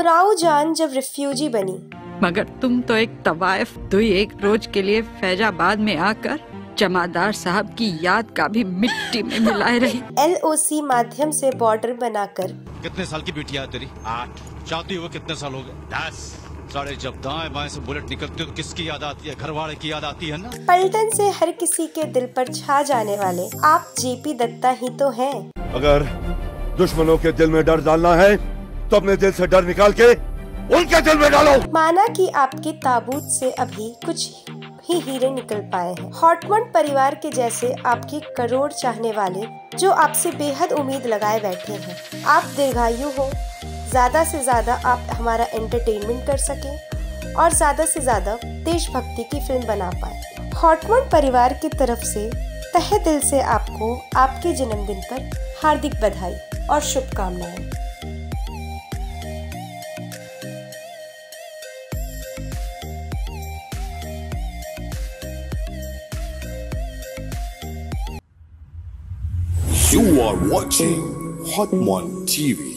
ब्राउ जान जब रिफ्यूजी बनी। मगर तुम तो एक तवायफ दुई एक रोज के लिए फैजाबाद में आकर जमादार साहब की याद का भी मिट्टी में मिलाए रही। एल माध्यम से बॉर्डर बनाकर। कितने साल की बेटी है तेरी? आठ। शादी हुए कितने साल हो गए? दस। साढ़े जब दाएँ बाएँ से बुलेट निकलती है तो किसकी याद आती है? घर वाले की याद आती है ना? पलटन से हर किसी के दिल पर छा जाने वाले। आप जेपी दत्ता ही तो हैं। अगर दुश्मनों के दिल में डर डालना है तो अपने दिल से डर निकाल के उनके दिल में डालो। माना कि आपके ताबूत से अभी कुछ ही हीरे निकल पाए हैं। हॉटमंड परिवार के जैसे आपके करोड़ चाहने वाले, जो आपसे बेहद उम्मीद लगाए बैठे हैं। आप दीर्घायु हो, ज़्यादा से ज़्यादा आप हमारा एंटरटेनमेंट कर सकें और ज़्यादा से ज़्यादा देशभक्ति की फ़िल्म बना पाए। हॉटमंड परिवार की तरफ़ से तहे दिल से आपको आपके जन्मदिन पर हार्दिक बधाई और शुभकामनाएँ। You are watching Hot One TV.